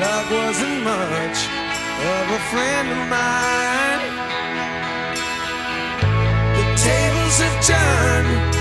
Love wasn't much of a friend of mine. The tables have turned.